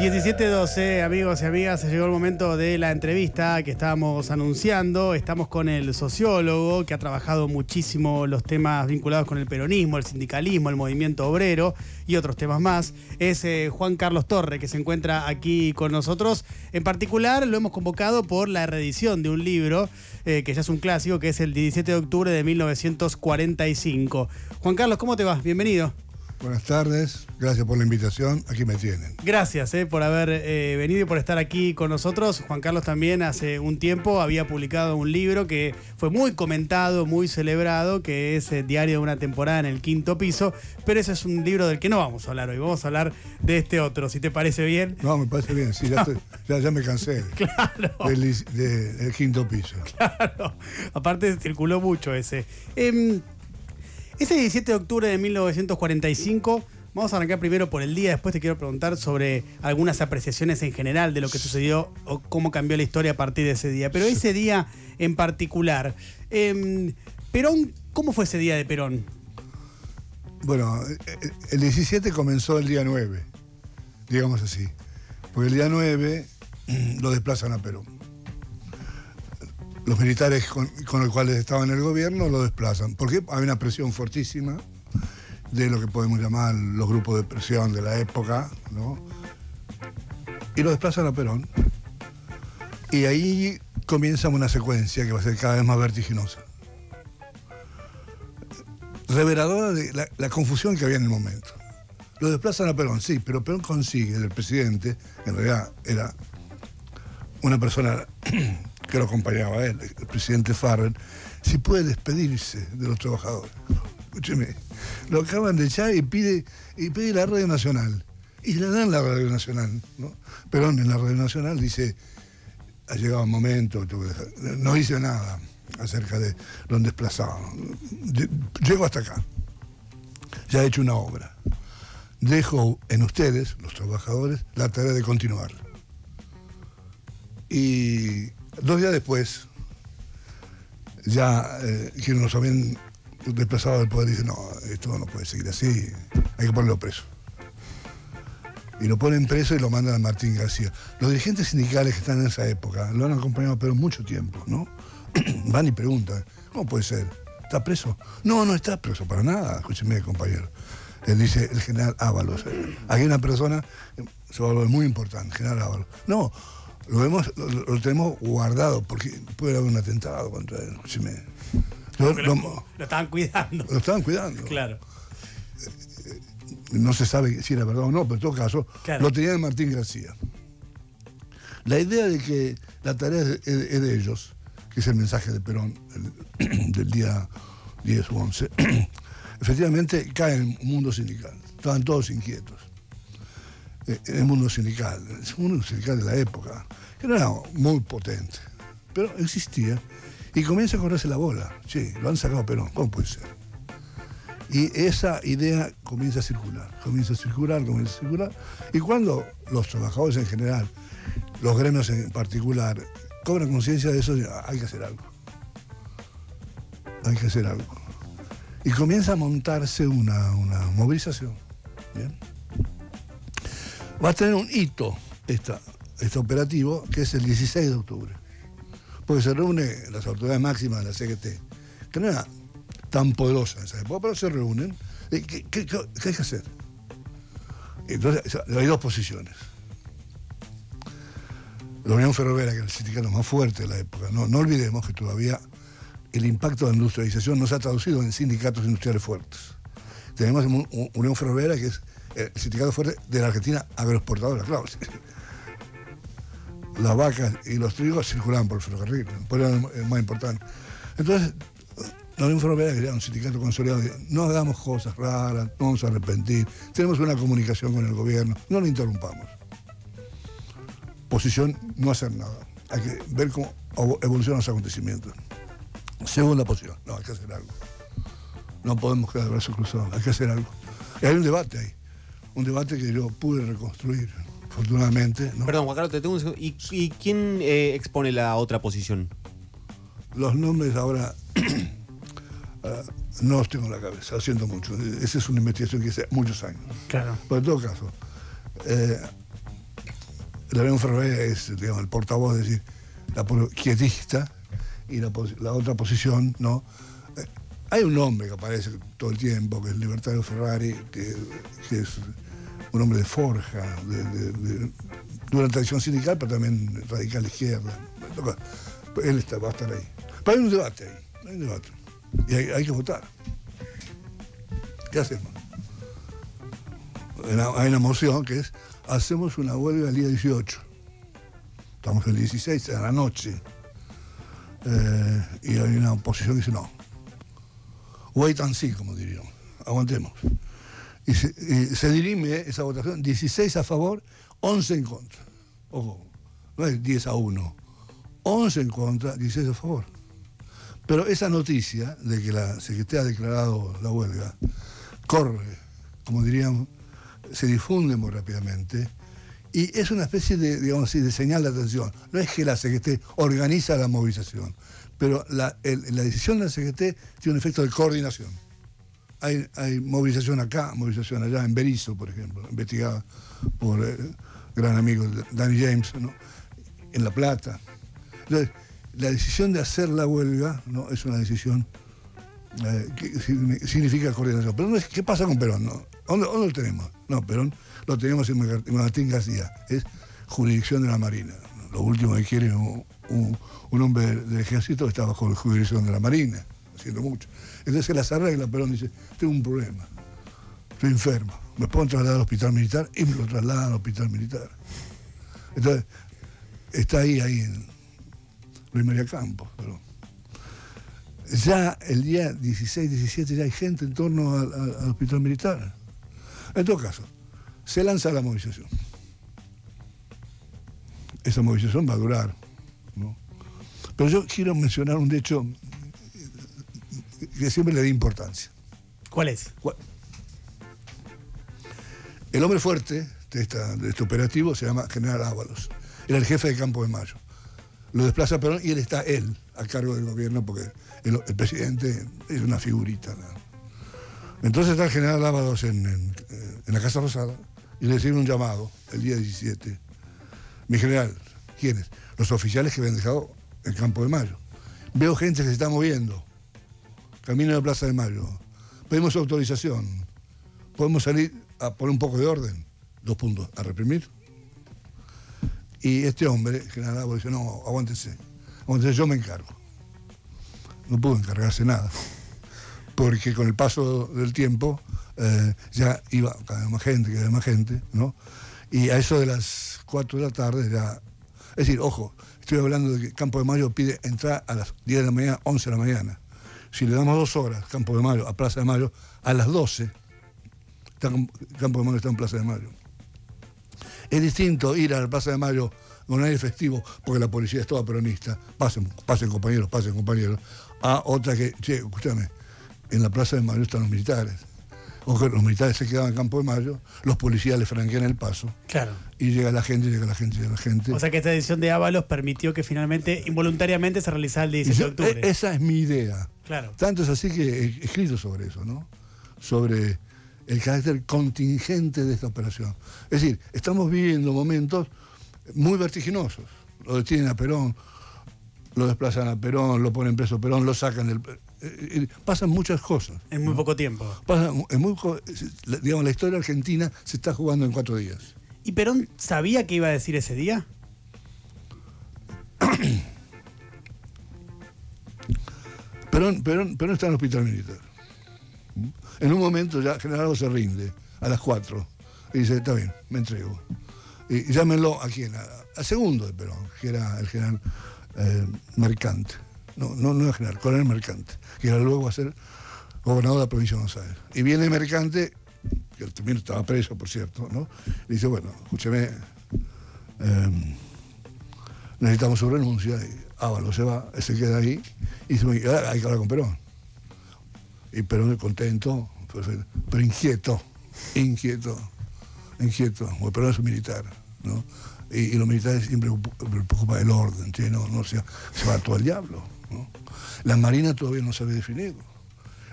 17-12, amigos y amigas, llegó el momento de la entrevista que estábamos anunciando. Estamos con el sociólogo que ha trabajado muchísimo los temas vinculados con el peronismo, el sindicalismo, el movimiento obrero y otros temas más. Es eh, Juan Carlos Torre que se encuentra aquí con nosotros. En particular lo hemos convocado por la reedición de un libro eh, que ya es un clásico, que es el 17 de octubre de 1945. Juan Carlos, ¿cómo te vas? Bienvenido. Buenas tardes, gracias por la invitación, aquí me tienen. Gracias eh, por haber eh, venido y por estar aquí con nosotros. Juan Carlos también hace un tiempo había publicado un libro que fue muy comentado, muy celebrado, que es eh, Diario de una temporada en el quinto piso, pero ese es un libro del que no vamos a hablar hoy, vamos a hablar de este otro, si te parece bien. No, me parece bien, sí, ya, ya, me cansé claro. del, quinto piso. Claro, aparte circuló mucho ese. Em, ese 17 de octubre de 1945, vamos a arrancar primero por el día, después te quiero preguntar sobre algunas apreciaciones en general de lo que sucedió o cómo cambió la historia a partir de ese día. Pero ese día en particular, eh, Perón, ¿cómo fue ese día de Perón? Bueno, el 17 comenzó el día 9, digamos así. Porque el día 9 lo desplazan a Perón los militares con, los cuales estaban en el gobierno lo desplazan. Porque hay una presión fortísima de lo que podemos llamar los grupos de presión de la época, ¿no? Y lo desplazan a Perón. Y ahí comienza una secuencia que va a ser cada vez más vertiginosa. Reveladora de la, la confusión que había en el momento. Lo desplazan a Perón, sí, pero Perón consigue del presidente, en realidad era una persona que lo acompañaba él, el presidente Farrell, si puede despedirse de los trabajadores. Escúcheme, lo acaban de echar y pide, y pide la Radio Nacional. Y le dan la Radio Nacional, ¿no? Perón en la Radio Nacional dice, ha llegado un momento, no dice nada acerca de los desplazados. Llego hasta acá. Ya he hecho una obra. Dejo en ustedes, los trabajadores, la tarea de continuar. Y Dos días después, ya eh, quienes nos habían desplazado del poder dicen, no, esto no puede seguir así, hay que ponerlo preso. Y lo ponen preso y lo mandan a Martín García. Los dirigentes sindicales que están en esa época lo han acompañado pero mucho tiempo, ¿no? Van y preguntan, ¿cómo puede ser? ¿Está preso? No, no está preso para nada, escúcheme, compañero. Él dice el general Ábalos. Hay una persona, se va a muy importante, general Ábalos. No, lo, hemos, lo, tenemos guardado porque puede haber un atentado contra él. Lo, lo, estaban cuidando. Lo estaban cuidando. Claro. No se sabe si era verdad o no, pero en todo caso, lo tenía Martín García. La idea de que la tarea es de, ellos, que es el mensaje de Perón del día 10 u 11, efectivamente cae en el mundo sindical. Estaban todos inquietos. Eh, el mundo sindical, el mundo sindical de la época que no era muy potente, pero existía. Y comienza a correrse la bola. Sí, lo han sacado Perón, ¿cómo puede ser? Y esa idea comienza a circular, comienza a circular, comienza a circular. Y cuando los trabajadores en general, los gremios en particular, cobran conciencia de eso, hay que hacer algo. Hay que hacer algo. Y comienza a montarse una, una movilización. ¿bien? Va a tener un hito esta, este operativo, que es el 16 de octubre. Porque se reúnen las autoridades máximas de la CGT, que no era tan poderosa en esa época, pero se reúnen. ¿Qué, qué, hay que hacer? Entonces, hay dos posiciones. La Unión Ferroviaria, que era el sindicato más fuerte de la época, no, no olvidemos que todavía el impacto de la industrialización no se ha traducido en sindicatos industriales fuertes. Tenemos Unión Ferroviaria, que es el sindicato fuerte de la Argentina agroexportadora, claro las vacas y los trigos circulaban por el ferrocarril, por eso es más importante. Entonces, la Unión Ferroviaria quería un sindicato consolidado, no hagamos cosas raras, no vamos a arrepentir, tenemos una comunicación con el gobierno, no lo interrumpamos. Posición, no hacer nada. Hay que ver cómo evolucionan los acontecimientos. Segunda posición, no, hay que hacer algo. No podemos quedar de brazos cruzados, hay que hacer algo. Y hay un debate ahí, un debate que yo pude reconstruir afortunadamente. Perdón, Juan Carlos, te tengo un segundo. ¿Y, quién eh, expone la otra posición? Los nombres ahora ah, no los tengo en la cabeza, lo siento mucho. Esa es una investigación que hace muchos años. Claro. Pero en todo caso, eh, la Unión Ferroviaria es digamos, el portavoz, es decir, la quietista y la, otra posición, ¿no? Hay un hombre que aparece todo el tiempo, que es Libertario Ferrari, que, es un hombre de forja, de, una tradición sindical, pero también radical izquierda. Él va a estar ahí. Pero hay un debate ahí, hay un debate. Y hay, que votar. ¿Qué hacemos? Hay una moción que es, hacemos una huelga el día 18. Estamos el 16, a la noche. Eh, y hay una oposición que dice no. Wait and see, como diríamos. Aguantemos. Y se, dirime esa votación, 16 a favor, 11 en contra. Ojo, no es 10 a 1. 11 en contra, 16 a favor. Pero esa noticia de que la Secretaría ha declarado la huelga corre, como dirían, se difunde muy rápidamente y es una especie de, digamos así, de señal de atención. No es que la CGT organiza la movilización, pero la, decisión de la CGT tiene un efecto de coordinación. Hay, movilización acá, movilización allá, en Berizo, por ejemplo, investigada por el eh, gran amigo Danny James, en La Plata. Entonces, la decisión de hacer la huelga ¿no? es una decisión eh, que significa coordinación. Pero no es, ¿qué pasa con Perón? No? ¿Dónde, lo tenemos? No, Perón lo tenemos en Martín García, es jurisdicción de la Marina. Lo último que quiere un, hombre del ejército está bajo la jurisdicción de la Marina, haciendo mucho. Entonces se las arregla, Perón dice, tengo un problema, estoy enfermo, me puedo trasladar al hospital militar y me lo trasladan al hospital militar. Entonces, está ahí, ahí en Luis María Campos, ya el día 16, 17 ya hay gente en torno al hospital militar. En todo caso, se lanza la movilización. Esa movilización va a durar. Pero yo quiero mencionar un hecho que siempre le di importancia. ¿Cuál es? El hombre fuerte de, este operativo se llama General Ábalos. Era el jefe de Campo de Mayo. Lo desplaza Perón y él está él a cargo del gobierno porque el, presidente es una figurita. Entonces está el general Ábalos en en la Casa Rosada y le hicieron un llamado el día 17. Mi general, ¿quiénes? Los oficiales que habían dejado el Campo de Mayo. Veo gente que se está moviendo. Camino la Plaza de Mayo. Pedimos autorización. Podemos salir a poner un poco de orden. Dos puntos. A reprimir. Y este hombre, general Ábalos, dice, no, aguántese. Aguántese, yo me encargo. No pudo encargarse nada. Porque con el paso del tiempo eh, ya iba cada vez más gente, cada vez más gente, ¿no? Y a eso de las 4 de la tarde ya... Es decir, ojo, estoy hablando de que Campo de Mayo pide entrar a las 10 de la mañana, 11 de la mañana. Si le damos dos horas, Campo de Mayo, a Plaza de Mayo, a las 12, Campo de Mayo está en Plaza de Mayo. Es distinto ir a la Plaza de Mayo con aire festivo, porque la policía es toda peronista, pasen, pasen compañeros, pasen compañeros, a otra que, che, escúchame, en la Plaza de Mayo están los militares o que los militares se quedaban en Campo de Mayo, los policías le franquean el paso. Claro. Y llega la gente, llega la gente, llega la gente. O sea que esta decisión de Ábalos permitió que finalmente, involuntariamente, se realizara el 17 de octubre. E-, esa es mi idea. Claro. Tanto es así que he escrito sobre eso, ¿no? Sobre el carácter contingente de esta operación. Es decir, estamos viviendo momentos muy vertiginosos. Lo detienen a Perón, lo desplazan a Perón, lo ponen preso a Perón, lo sacan del... Eh, eh, pasan muchas cosas. En muy poco tiempo. en muy, digamos, la historia argentina se está jugando en cuatro días. ¿Y Perón sabía qué iba a decir ese día? Perón, Perón, Perón está en el hospital militar. En un momento ya General se rinde, a las cuatro, y dice, está bien, me entrego. Y, llámenlo a quién, al segundo de Perón, que era el general eh, Mercante no, no, no es general, coronel Mercante, que era luego a ser gobernador de la provincia de Buenos Aires. Y viene Mercante, que también estaba preso, por cierto, ¿no? Y dice, bueno, escúcheme, em, necesitamos su renuncia, y Ávalo se va, se queda ahí, y dice, hay que hablar con Perón. Y Perón contento, pero inquieto, inquieto, inquieto, porque Perón es un militar, ¿no? Y, los militares siempre preocupan el orden, no, no se, se va todo el diablo. La Marina todavía no sabe definirlo.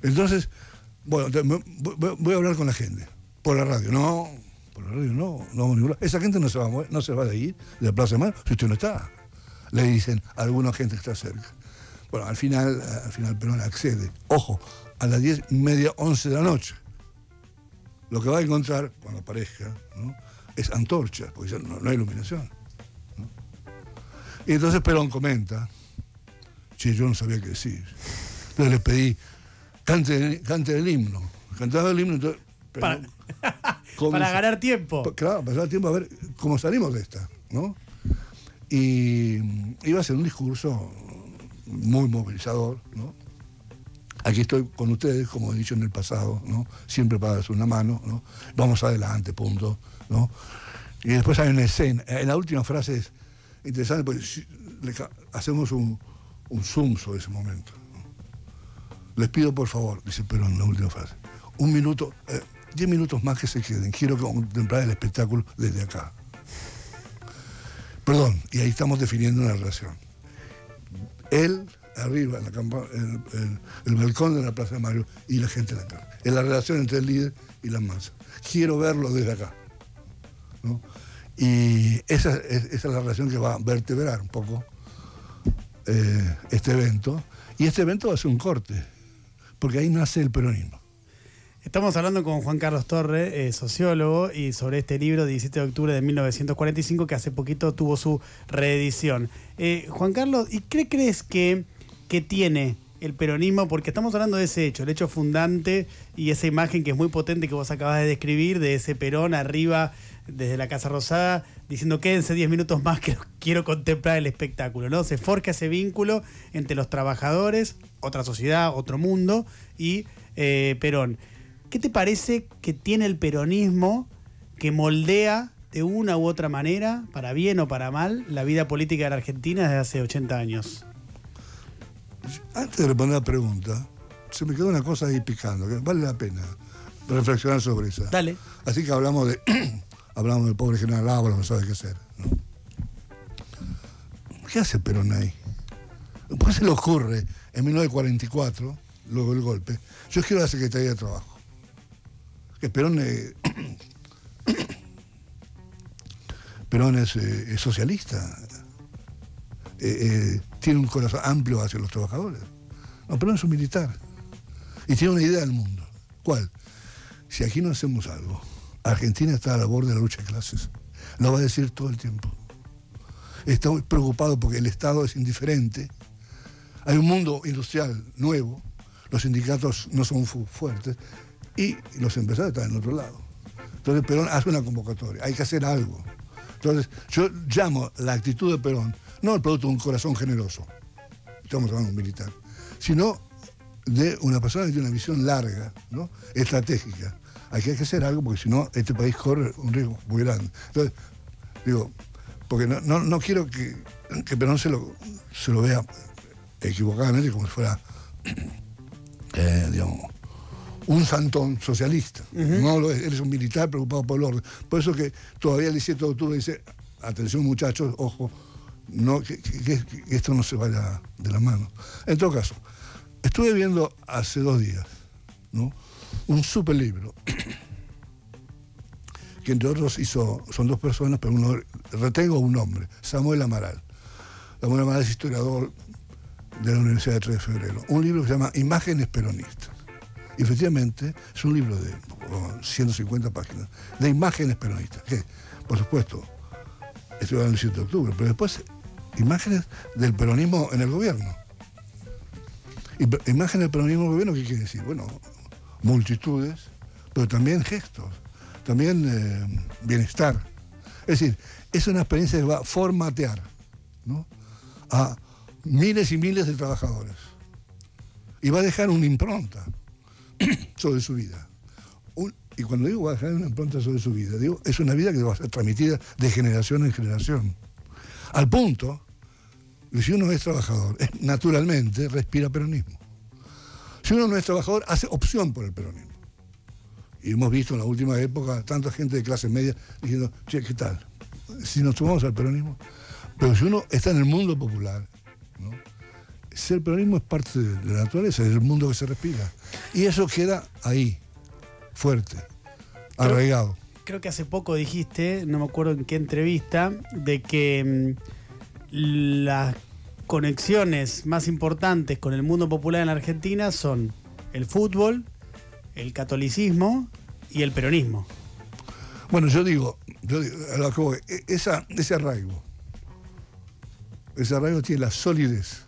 Entonces, bueno, voy a hablar con la gente, por la radio. No, por la radio no, no vamos a ningún lado. Esa gente no se va a mover, no se va a ir de la Plaza de Mayo si usted no está. Le dicen a alguna gente que está cerca. Bueno, al final, al final Perón accede. Ojo, a las diez y media, once de la noche. Lo que va a encontrar cuando aparezca ¿no? es antorcha, porque ya no, hay iluminación. Y entonces Perón comenta, che, yo no sabía qué decir. Entonces le pedí, cante, cante el himno. Cantaba el himno, entonces, para, para, ganar tiempo. Claro, para ganar tiempo a ver cómo salimos de esta, ¿no? Y iba a ser un discurso muy movilizador, ¿no? Aquí estoy con ustedes, como he dicho en el pasado, ¿no? Siempre para darse una mano, ¿no? Vamos adelante, punto, ¿no? Y después hay una escena, en la última frase es interesante, porque hacemos un, un zoom sobre ese momento. Les pido por favor, dice Perón en la última frase, un minuto, eh, diez minutos más que se queden, quiero contemplar el espectáculo desde acá. Perdón, y ahí estamos definiendo una relación. Él arriba, en la el, balcón de la Plaza de Mayo y la gente en la calle. Es la relación entre el líder y la masa. Quiero verlo desde acá. Y esa, es la relación que va a vertebrar un poco eh, este evento. Y este evento va a ser un corte, porque ahí nace el peronismo. Estamos hablando con Juan Carlos Torre, eh, sociólogo, y sobre este libro, 17 de octubre de 1945, que hace poquito tuvo su reedición. Eh, Juan Carlos, ¿y qué crees que que tiene el peronismo, porque estamos hablando de ese hecho, el hecho fundante y esa imagen que es muy potente que vos acabas de describir, de ese perón arriba desde la Casa Rosada, diciendo quédense 10 minutos más que quiero contemplar el espectáculo, ¿no? Se forja ese vínculo entre los trabajadores, otra sociedad, otro mundo, y eh, Perón. ¿Qué te parece que tiene el peronismo que moldea de una u otra manera, para bien o para mal, la vida política de la Argentina desde hace 80 años? Antes de responder la pregunta, se me quedó una cosa ahí picando, que vale la pena reflexionar sobre eso. Dale. Así que hablamos de hablamos del pobre general Álvaro, no sabe qué hacer. ¿Qué hace Perón ahí? Pues se le ocurre, en 1944, luego del golpe, yo quiero la Secretaría de Trabajo. Que Perón, es, Perón es, eh, socialista, eh, eh, tiene un corazón amplio hacia los trabajadores. No, pero no es un militar. Y tiene una idea del mundo. ¿Cuál? Si aquí no hacemos algo, Argentina está a la borde de la lucha de clases. Lo va a decir todo el tiempo. Está preocupado porque el Estado es indiferente. Hay un mundo industrial nuevo, los sindicatos no son fuertes y los empresarios están en otro lado. Entonces Perón hace una convocatoria, hay que hacer algo. Entonces yo llamo la actitud de Perón no el producto de un corazón generoso, estamos hablando de un militar, sino de una persona que tiene una visión larga, ¿no? estratégica. Hay que hacer algo porque si no, este país corre un riesgo muy grande. Entonces, digo, porque no, quiero que, que Perón se lo, se lo vea equivocadamente como si fuera, eh, digamos, un santón socialista. No lo es, él es un militar preocupado por el orden. Por eso que todavía el 17 de octubre dice, atención muchachos, ojo, no, que, esto no se vaya de la mano. En todo caso, estuve viendo hace dos días ¿no? Un super libro que entre otros hizo, son dos personas, pero uno, retengo un nombre, Samuel Amaral. Samuel Amaral es historiador de la Universidad de 3 de Febrero. Un libro que se llama Imágenes Peronistas. Y efectivamente es un libro de 150 páginas, de imágenes peronistas, que, por supuesto, hablando del 7 de octubre, pero después imágenes del peronismo en el gobierno. Imágenes del peronismo en el gobierno, ¿qué quiere decir? Bueno, multitudes, pero también gestos, también eh, bienestar. Es decir, es una experiencia que va a formatear a miles y miles de trabajadores. Y va a dejar una impronta sobre su vida. y cuando digo va a dejar una impronta sobre su vida, digo, es una vida que va a ser transmitida de generación en generación. Al punto si uno es trabajador, naturalmente respira peronismo. Si uno no es trabajador, hace opción por el peronismo. Y hemos visto en la última época tanta gente de clase media diciendo, che, ¿qué tal? Si nos sumamos al peronismo. Pero si uno está en el mundo popular, ¿no? el peronismo es parte de la naturaleza, es el mundo que se respira. Y eso queda ahí, fuerte, arraigado. creo que hace poco dijiste, no me acuerdo en qué entrevista, de que mm, las conexiones más importantes con el mundo popular en Argentina son el fútbol, el catolicismo y el peronismo. Bueno, yo digo, yo digo e, esa, ese arraigo, ese arraigo tiene la solidez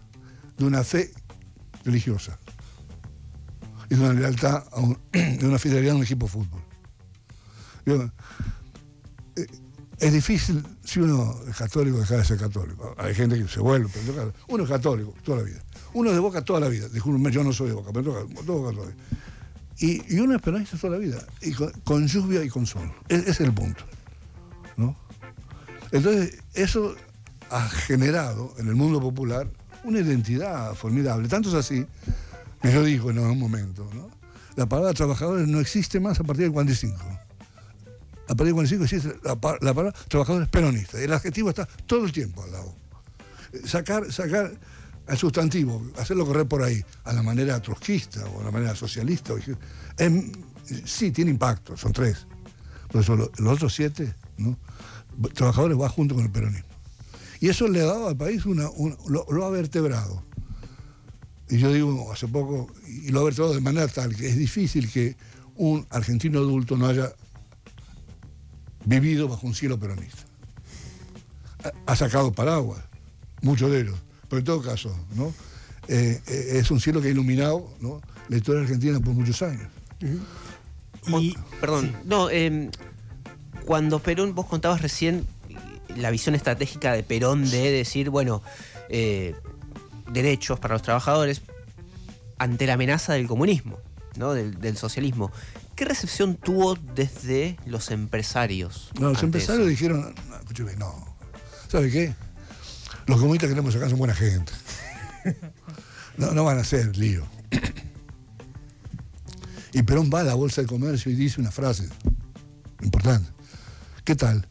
de una fe religiosa y de una lealtad, de una fidelidad a un equipo de fútbol. Eh, es difícil, si uno es católico, dejar de ser católico. Hay gente que se vuelve, pero uno es católico toda la vida. Uno es de boca toda la vida. Disculpenme, yo no soy de boca, pero todo católico. Y, uno es peronista toda la vida, y con, lluvia y con sol. Ese es el punto. ¿no? Entonces, eso ha generado en el mundo popular una identidad formidable. Tanto es así que yo digo en un momento, ¿no? la palabra trabajadores no existe más a partir del 45 a partir del 45 existe la, palabra trabajadores peronistas. El adjetivo está todo el tiempo al lado. Sacar, sacar el sustantivo, hacerlo correr por ahí, a la manera trotskista o a la manera socialista, sí tiene impacto, son tres. Pero los, otros siete, ¿no? trabajadores va junto con el peronismo. Y eso le ha dado al país una, lo, ha vertebrado. Y yo digo hace poco, y lo ha vertebrado de manera tal que es difícil que un argentino adulto no haya vivido bajo un cielo peronista. Ha, sacado paraguas, muchos de ellos, pero en todo caso, ¿no? Eh, eh, es un cielo que ha iluminado ¿no? la historia argentina por muchos años. Y, perdón, no, em, cuando Perón, vos contabas recién la visión estratégica de Perón de decir, bueno, eh, derechos para los trabajadores ante la amenaza del comunismo, ¿no? del socialismo. ¿Qué recepción tuvo desde los empresarios? No, los empresarios dijeron, no, no, ¿sabe qué? Los comunistas que tenemos acá son buena gente. No, no van a hacer lío. Y Perón va a la Bolsa de Comercio y dice una frase importante. ¿Qué tal?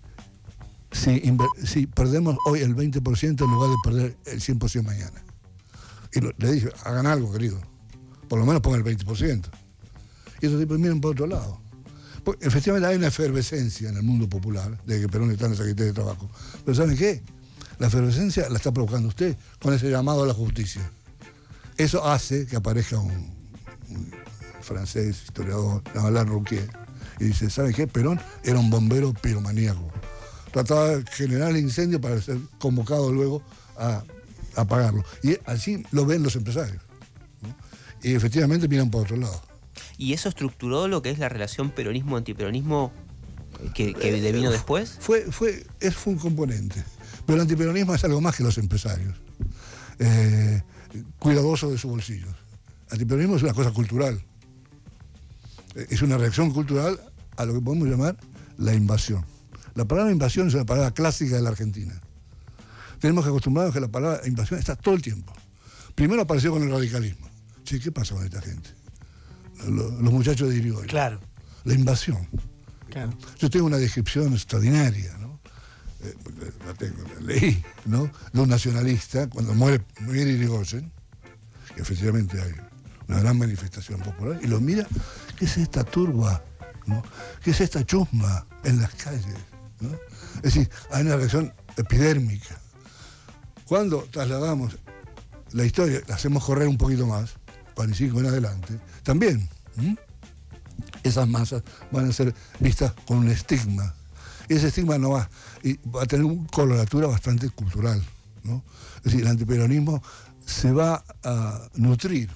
Si, si perdemos hoy el 20% en lugar de perder el 100% mañana. Y le dije, hagan algo, querido. Por lo menos pongan el 20% y esos tipos miran por otro lado. Pues, efectivamente hay una efervescencia en el mundo popular, de que Perón está en la Secretaría de Trabajo. Pero ¿saben qué? La efervescencia la está provocando usted con ese llamado a la justicia. Eso hace que aparezca un, francés, historiador, Alain Rouquier, y dice, ¿saben qué? Perón era un bombero piromaníaco. Trataba de generar el incendio para ser convocado luego a, apagarlo. Y así lo ven los empresarios. Y efectivamente miran por otro lado y eso estructuró lo que es la relación peronismo-antiperonismo que, que vino después? Fue, fue, es, fue un componente. Pero el antiperonismo es algo más que los empresarios. Eh, cuidadoso de sus bolsillos. El antiperonismo es una cosa cultural. Eh, es una reacción cultural a lo que podemos llamar la invasión. La palabra invasión es una palabra clásica de la Argentina. Tenemos que acostumbrarnos que la palabra invasión está todo el tiempo. Primero apareció con el radicalismo. ¿qué pasa con esta gente? Los muchachos de Irigoyen. Claro. La invasión. Yo tengo una descripción extraordinaria, ¿no? Eh, la tengo, la leí, ¿no? De un nacionalista, cuando muere, muere Irigoyen, que efectivamente hay una gran manifestación popular, y lo mira, ¿qué es esta turba? ¿no? ¿Qué es esta chusma en las calles? ¿no? Es decir, hay una reacción epidérmica. Cuando trasladamos la historia, la hacemos correr un poquito más, 45 en adelante, también esas masas van a ser vistas con un estigma. Y ese estigma no va, va a tener una coloratura bastante cultural. ¿no? Es decir, el antiperonismo se va a nutrir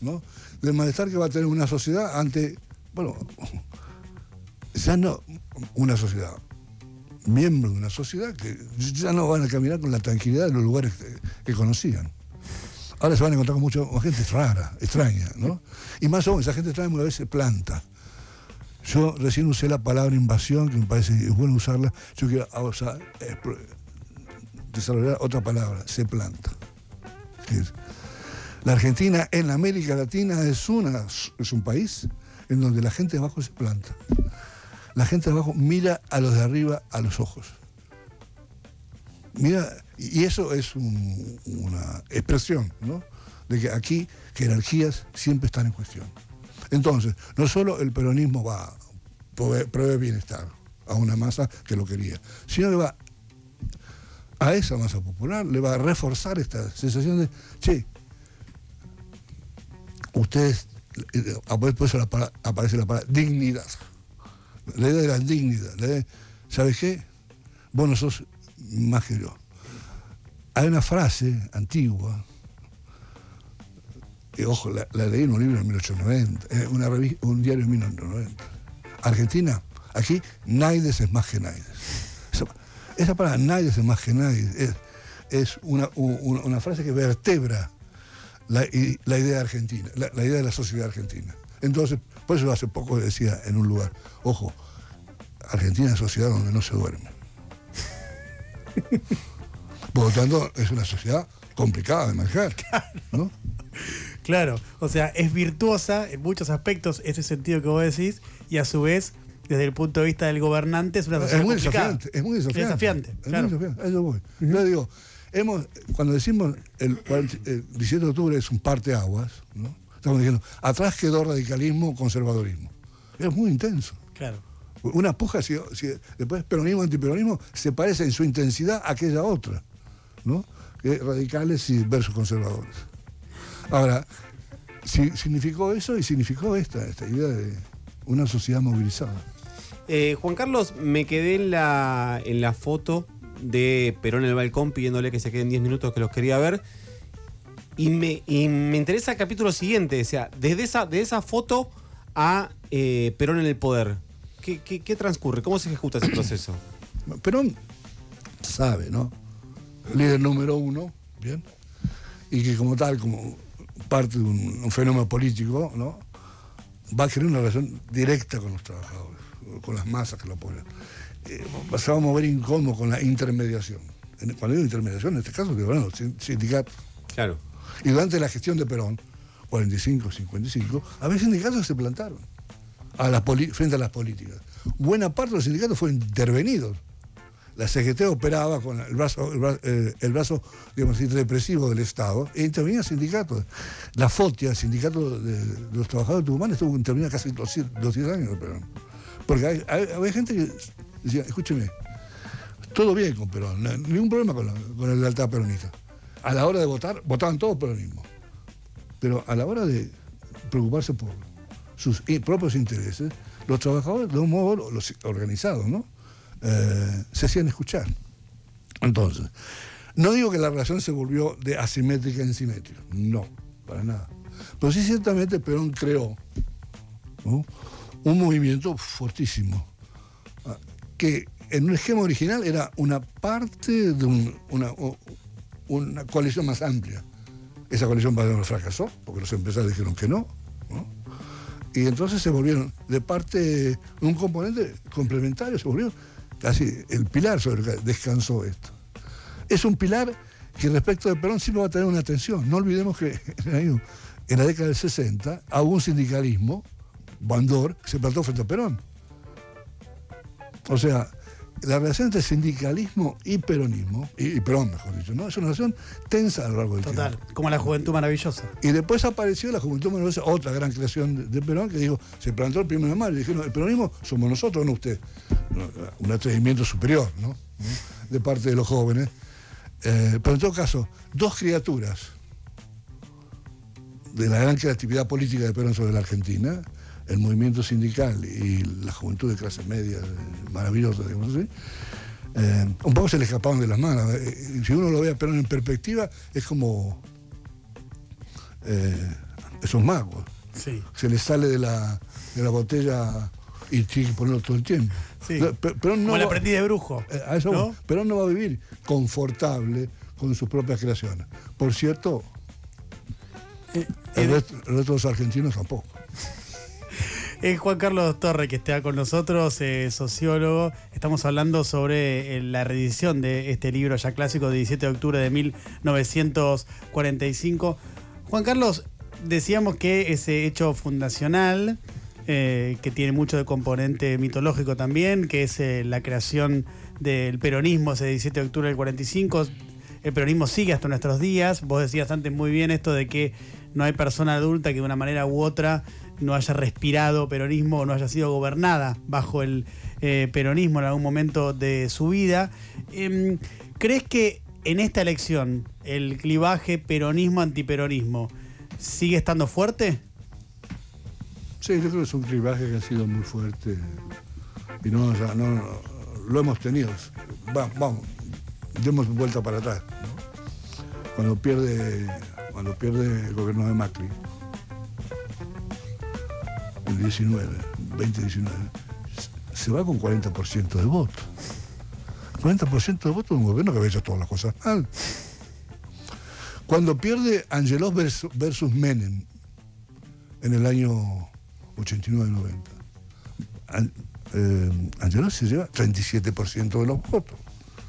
¿no? del malestar que va a tener una sociedad ante, bueno, ya no una sociedad, miembro de una sociedad que ya no van a caminar con la tranquilidad de los lugares que conocían. Ahora se van a encontrar con mucha gente rara, extraña, ¿no? Y más aún, esa gente extraña muchas veces planta. Yo recién usé la palabra invasión, que me parece bueno usarla. Yo quiero desarrollar otra palabra, se planta. La Argentina en América Latina es, una, es un país en donde la gente de abajo se planta. La gente de abajo mira a los de arriba a los ojos. Mira y eso es una expresión, ¿no? De que aquí jerarquías siempre están en cuestión. Entonces, no solo el peronismo va a proveer bienestar a una masa que lo quería, sino que va a esa masa popular, le va a reforzar esta sensación de, che, ustedes, por eso aparece la palabra dignidad. La idea de la dignidad, ¿sabes qué? Vos no sos más que yo. Hay una frase antigua, y ojo, la, leí en un libro en 1890, eh, una un diario en 1990. Argentina, aquí, Naides es más que Naides. Esa, palabra Naides es más que Naides es, una, frase que vertebra la, idea de Argentina, la, idea de la sociedad argentina. Entonces, por eso hace poco decía en un lugar, ojo, Argentina es una sociedad donde no se duerme. Por lo tanto, es una sociedad complicada de manejar. ¿no? Claro, o sea, es virtuosa en muchos aspectos ese sentido que vos decís y a su vez, desde el punto de vista del gobernante, es una sociedad es muy complicada. desafiante. Es muy desafiante. es muy desafiante. Voy. Yo digo, hemos, cuando decimos el, 17 de octubre es un parteaguas, ¿no? estamos diciendo, atrás quedó radicalismo, conservadorismo. Es muy intenso. Claro. Una puja, si, después peronismo, antiperonismo, se parece en su intensidad a aquella otra, ¿no? radicales y versus conservadores. Ahora, significó eso y significó esta, esta idea de una sociedad movilizada. Eh, Juan Carlos, me quedé en la, en la foto de Perón en el balcón pidiéndole que se queden 10 minutos que los quería ver. Y me, me interesa el capítulo siguiente, o sea, desde esa, de esa foto a eh, Perón en el poder. ¿Qué, ¿Qué, transcurre? ¿Cómo se ejecuta ese proceso? Perón sabe, ¿no? Líder número uno, ¿bien? Y que como tal, como parte de un, fenómeno político, ¿no? va a crear una relación directa con los trabajadores, con las masas que lo apoyan. Eh, se va a mover incómodo con la intermediación. Cuando digo intermediación, en este caso, de los sindicatos. Claro. Y durante la gestión de Perón, 45, 55, había sindicatos que se plantaron frente a las políticas. Buena parte de los sindicatos fueron intervenidos la CGT operaba con el brazo, el brazo, digamos represivo del Estado e intervenía sindicatos. La FOTIA, el sindicato de, los trabajadores tucumanos, estuvo intervenida casi 200 años Perón. Porque había gente que decía, escúcheme, todo bien con Perón, ningún problema con, la, con lealtad peronista. A la hora de votar, votaban todos peronismo. Pero a la hora de preocuparse por sus propios intereses, los trabajadores, de un modo los organizados, ¿no? Eh, se hacían escuchar. Entonces, no digo que la relación se volvió de asimétrica en simétrica, no, para nada. Pero sí ciertamente Perón creó un movimiento fortísimo, ah, que en un esquema original era una parte de una, una, coalición más amplia. Esa coalición fracasó, porque los empresarios dijeron que no, y entonces se volvieron de parte un componente complementario, se volvieron casi el pilar sobre el que descansó esto. Es un pilar que respecto de Perón siempre va a tener una atención. No olvidemos que en la década del 60 hubo un sindicalismo, Bandor, que se plantó frente a Perón. O sea, la relación entre sindicalismo y peronismo, y, Perón mejor dicho, ¿no? es una relación tensa a lo largo del Total, como la juventud maravillosa. Y después apareció la juventud maravillosa, otra gran creación de, Perón, que dijo, se plantó el primero de mayo, y dijeron, el peronismo somos nosotros, no usted. Un atrevimiento superior, ¿no? De parte de los jóvenes. Eh, pero en todo caso, dos criaturas de la gran creatividad política de Perón sobre la Argentina, el movimiento sindical y la juventud de clase media, maravillosa, digamos así, eh, un poco se le escapaban de las manos. Eh, si uno lo ve a Perón en perspectiva, es como eh, esos magos. Se les sale de la, de la botella y tiene que ponerlo todo el tiempo. Pero, no como el aprendiz de brujo. a eso Pero no va a vivir confortable con sus propias creaciones. Por cierto, el resto, el resto de los argentinos tampoco. Es Juan Carlos Torre que está con nosotros, eh, sociólogo. Estamos hablando sobre eh, la reedición de este libro ya clásico de 17 de octubre de 1945. Juan Carlos, decíamos que ese hecho fundacional, eh, que tiene mucho de componente mitológico también, que es la creación del peronismo ese 17 de octubre del 45, el peronismo sigue hasta nuestros días. Vos decías antes muy bien esto de que no hay persona adulta que de una manera u otra no haya respirado peronismo o no haya sido gobernada bajo el, eh, peronismo en algún momento de su vida. Em, ¿Crees que en esta elección el clivaje peronismo-antiperonismo sigue estando fuerte? Sí, yo creo que es un clivaje que ha sido muy fuerte y no, no, lo hemos tenido. Vamos, demos vuelta para atrás. Cuando pierde, cuando pierde el gobierno de Macri, el 19, 2019, se va con 40% de voto. 40% de voto de un gobierno que había hecho todas las cosas mal. Cuando pierde Angelos versus Menem en el año 89-90, eh, Angelos se lleva 37% de los votos.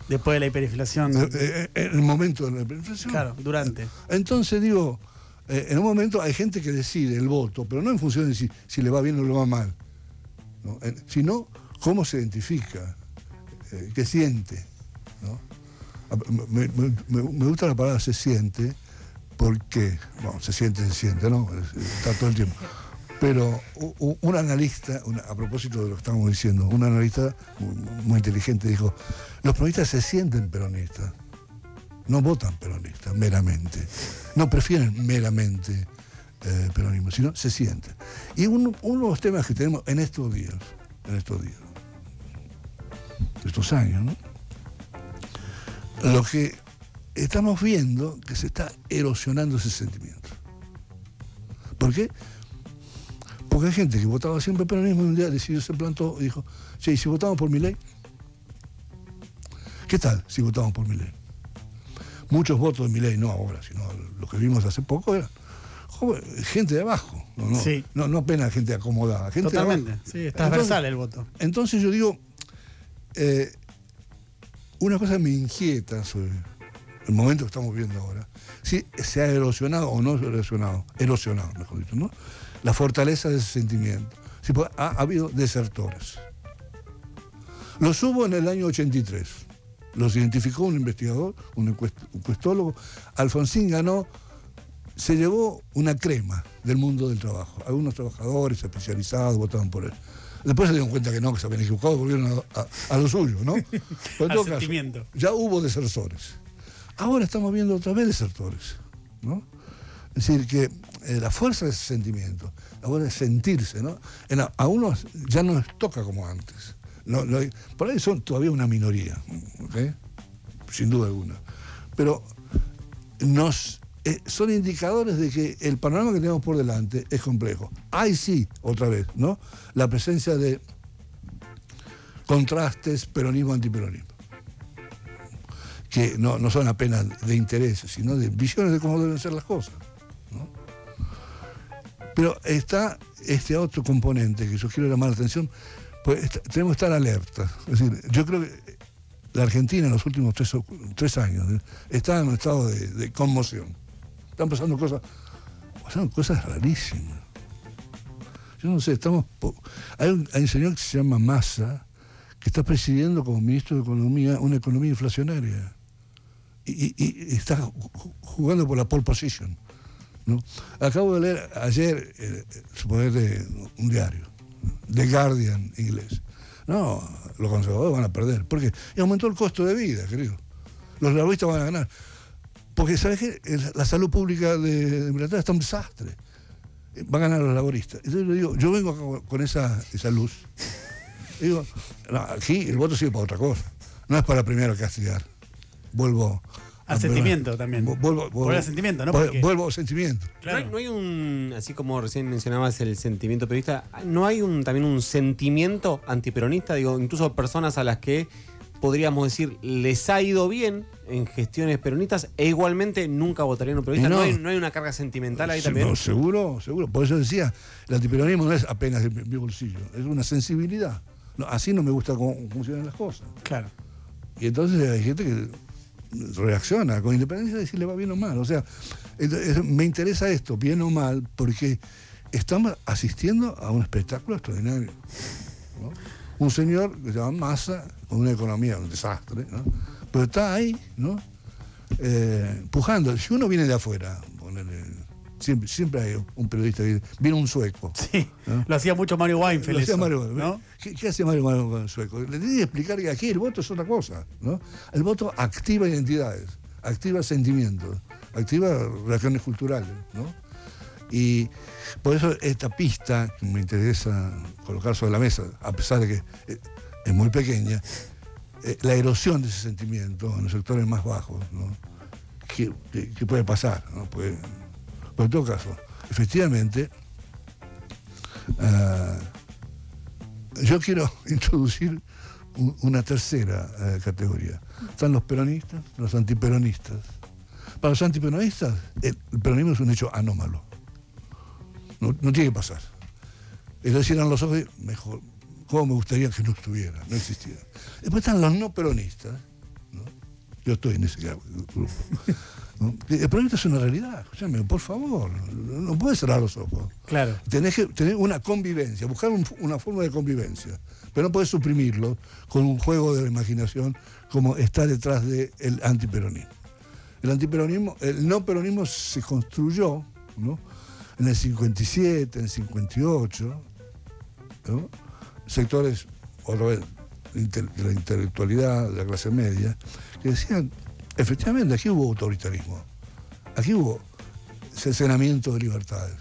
Después de la hiperinflación. Eh, eh, en el momento de la hiperinflación. Claro, durante. Entonces digo, en un momento hay gente que decide el voto, pero no en función de si, le va bien o le va mal, sino cómo se identifica, qué siente. Me, gusta la palabra se siente, porque, bueno, se siente, se siente, ¿no? Está todo el tiempo. Pero un analista, a propósito de lo que estamos diciendo, un analista muy, inteligente dijo, los peronistas se sienten peronistas, no votan peronistas meramente, no prefieren meramente eh, peronismo, sino se sienten. Y uno, de los temas que tenemos en estos días, en estos días, estos años, ¿no? Lo que estamos viendo que se está erosionando ese sentimiento. ¿Por qué? Porque hay gente que votaba siempre peronismo y un día decidió, se plantó y dijo, sí, si votamos por mi ley, ¿qué tal si votamos por mi ley? Muchos votos de mi ley, no ahora, sino lo que vimos hace poco, era gente de abajo, no, no, apenas gente acomodada, gente Totalmente, sí, es transversal el voto. Entonces yo digo, eh, una cosa me inquieta sobre el momento que estamos viendo ahora, si se ha erosionado o no erosionado, erosionado, mejor dicho, ¿no? la fortaleza de ese sentimiento. Pues, ha, habido desertores. Los hubo en el año 83. Los identificó un investigador, un, encuestólogo. Alfonsín ganó, se llevó una crema del mundo del trabajo. Algunos trabajadores especializados votaban por él. Después se dieron cuenta que no, que se habían equivocado, volvieron a, lo suyo, ¿no? Pero sentimiento. ya hubo desertores. Ahora estamos viendo otra vez desertores, ¿no? Es decir, que eh, la fuerza de ese sentimiento, la fuerza de sentirse, ¿no? a, unos ya no les toca como antes. Por ahí son todavía una minoría, sin duda alguna. Pero nos, eh, son indicadores de que el panorama que tenemos por delante es complejo. Hay sí, otra vez, ¿no? La presencia de contrastes peronismo-antiperonismo que no, no, son apenas de interés, sino de visiones de cómo deben ser las cosas. Pero está este otro componente que yo quiero llamar la atención, pues tenemos que estar alerta. Es decir, yo creo que la Argentina en los últimos tres, años ¿eh? está en un estado de, conmoción. Están pasando cosas, pasando cosas rarísimas. Yo no sé, estamos. Hay un, señor que se llama Massa, que está presidiendo como ministro de Economía una economía inflacionaria. Y, está jugando por la pole position. Acabo de leer ayer, eh, suponer de un diario, The Guardian inglés. No, los conservadores van a perder. porque Y aumentó el costo de vida, querido. Los laboristas van a ganar. Porque, ¿sabes qué? La salud pública de, Inglaterra está un desastre. Van a ganar los laboristas. Entonces yo digo, yo vengo con esa, esa luz. digo, aquí el voto sirve para otra cosa. No es para primero castigar. Vuelvo al sentimiento también. Vuelvo, al sentimiento, ¿no? Vuelvo al sentimiento. No, hay, un, así como recién mencionabas el sentimiento periodista, ¿no hay un, también un sentimiento antiperonista? Digo, incluso personas a las que podríamos decir les ha ido bien en gestiones peronistas e igualmente nunca votarían un peronista. No, hay, una carga sentimental ahí también? seguro, seguro. Por eso decía, el antiperonismo no es apenas mi bolsillo, es una sensibilidad. así no me gusta cómo funcionan las cosas. Claro. Y entonces hay gente que reacciona, con independencia de si le va bien o mal. O sea, me interesa esto, bien o mal, porque estamos asistiendo a un espectáculo extraordinario. Un señor que se llama Massa, con una economía, un desastre, ¿no? pero está ahí, ¿no? Eh, pujando. Si uno viene de afuera, Siempre, siempre hay un periodista que viene un sueco. Sí, lo hacía mucho Mario Weinfeld. Lo hacía Mario, ¿no? ¿Qué, hace Mario Weinfeld con el sueco? Le tiene que explicar que aquí el voto es otra cosa. ¿no? El voto activa identidades, activa sentimientos, activa relaciones culturales. ¿no? Y por eso esta pista que me interesa colocar sobre la mesa, a pesar de que eh, es muy pequeña, eh, la erosión de ese sentimiento en los sectores más bajos, ¿no? ¿Qué, puede pasar? ¿no? Puede, pero en todo caso, efectivamente, ah, yo quiero introducir una tercera eh, categoría. Están los peronistas, los antiperonistas. Para los antiperonistas, el peronismo es un hecho anómalo. No, tiene que pasar. Ellos cierran los ojos mejor, ¿cómo me gustaría que no estuviera? No existiera. Después están los no peronistas. Yo estoy en ese grupo. El peronismo es una realidad, escúchame, por favor, no puedes cerrar los ojos. Claro. Tenés que tener una convivencia, buscar una forma de convivencia, pero no puedes suprimirlo con un juego de la imaginación como está detrás del antiperonismo. El antiperonismo, el no peronismo se construyó, ¿no? en el 57, en el 58, sectores, otra vez, de la intelectualidad, de la clase media, que decían, efectivamente, aquí hubo autoritarismo, aquí hubo cercenamiento de libertades.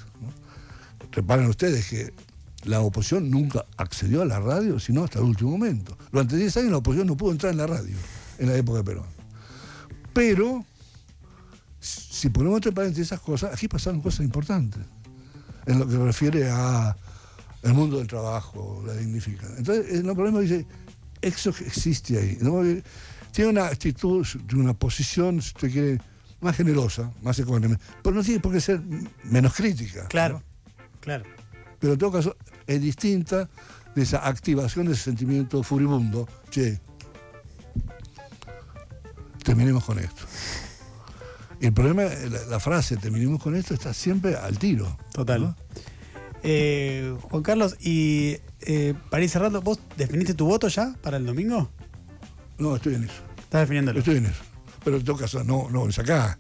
Reparen ustedes que la oposición nunca accedió a la radio, sino hasta el último momento. Durante 10 años la oposición no pudo entrar en la radio, en la época de Perón. Pero si ponemos entre paréntesis esas cosas, aquí pasaron cosas importantes en lo que refiere a el mundo del trabajo, la dignifica. Entonces, el problema dice, eso existe ahí. Tiene una actitud, una posición, si usted quiere, más generosa, más económica, pero no tiene por qué ser menos crítica. Claro, claro. Pero en todo caso, es distinta de esa activación de ese sentimiento furibundo. Che, terminemos con esto. El problema, la, frase, terminemos con esto, está siempre al tiro. Total. Eh, Juan Carlos, y eh, para ir cerrando, ¿vos definiste tu voto ya para el domingo? No, estoy en eso. ¿Estás definiéndolo? Estoy en eso. Pero en todo caso, no, no, es acá.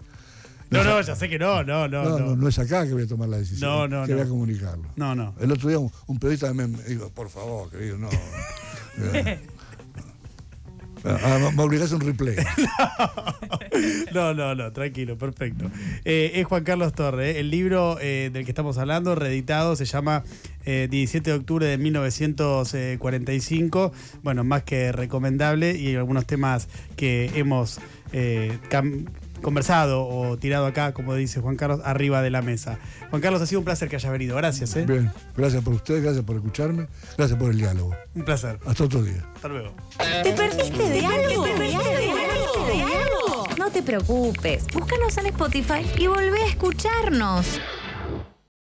No, no, ya sé que no, no, no. No, no, no es acá que voy a tomar la decisión. No, no, que voy a comunicarlo. No, no. El otro día un, periodista me dijo, por favor, querido, no. Ah, me obligás a un replay. no, no, no, tranquilo, perfecto. Eh, es Juan Carlos Torre. Eh. El libro eh, del que estamos hablando, reeditado, se llama 17 de octubre de 1945. Bueno, más que recomendable y algunos temas que hemos conversado o tirado acá, como dice Juan Carlos, arriba de la mesa. Juan Carlos, ha sido un placer que haya venido. Gracias. ¿eh? Bien, gracias por ustedes, gracias por escucharme, gracias por el diálogo. Un placer. Hasta otro día. Hasta luego. ¿Te perdiste de algo? ¿Te perdiste de algo? No te preocupes, búscanos en Spotify y volvé a escucharnos.